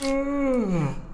Mm.